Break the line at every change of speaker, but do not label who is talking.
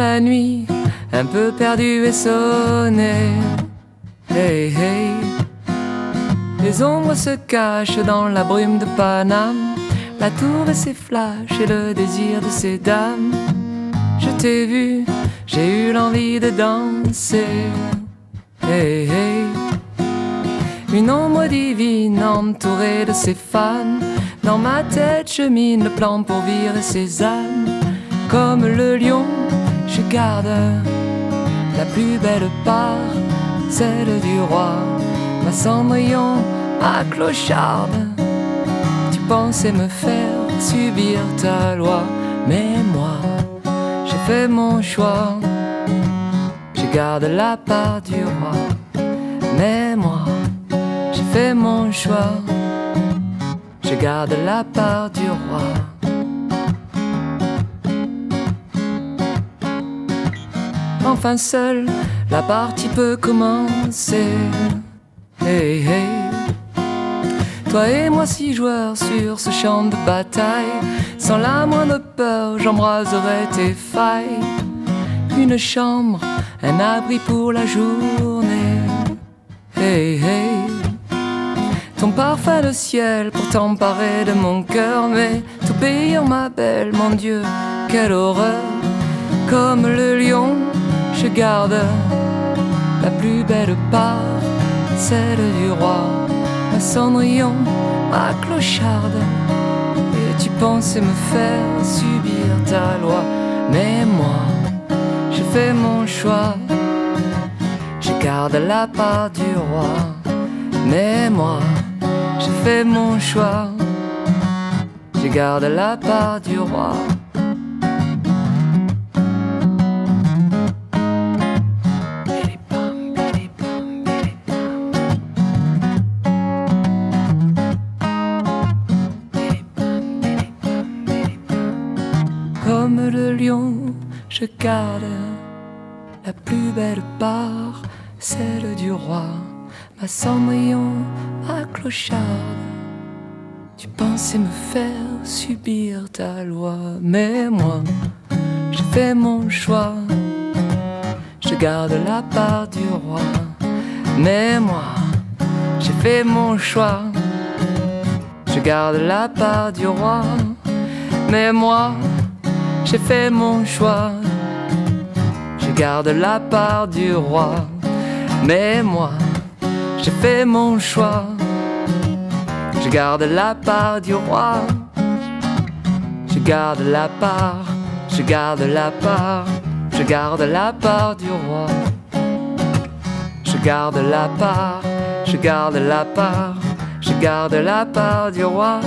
la nuit, un peu perdu et sonné. Hey hey, les ombres se cachent dans la brume de Paname, la tour et ses flashs et le désir de ces dames. Je t'ai vu, j'ai eu l'envie de danser. Hey hey, une ombre divine entourée de ses fans. Dans ma tête chemine le plan pour virer ses âmes. Comme le lion, je garde la plus belle part, celle du roi. Ma cendrillon, ma clocharde. Tu pensais me faire subir ta loi, mais moi, j'ai fait mon choix. Je garde la part du roi, mais moi, j'ai fait mon choix. Je garde la part du roi. Enfin seul, la partie peut commencer. Hey hey. Toi et moi six joueurs sur ce champ de bataille. Sans la moindre peur, j'embraserai tes failles. Une chambre, un abri pour la journée. Hey hey. Ton parfum le ciel pour t'emparer de mon cœur, mais t'obéir ma belle, mon Dieu, quelle horreur. Comme le lion, je garde la plus belle part, celle du roi, ma cendrillon, ma clocharde. Et tu pensais me faire subir ta loi, mais moi, j'ai fait mon choix. Je garde la part du roi, mais moi, j'ai fait mon choix. Je garde la part du roi. Comme le lion, je garde la plus belle part, celle du roi, ma cendrillon, ma clocharde. Tu pensais me faire subir ta loi, mais moi, j'ai fait mon choix. Je garde la part du roi, mais moi, j'ai fait mon choix. Je garde la part du roi, mais moi, j'ai fait mon choix. Je garde la part du roi, mais moi, j'ai fait mon choix. Je garde la part du roi. Je garde la part, je garde la part, je garde la part du roi. Je garde la part, je garde la part, je garde la part du roi.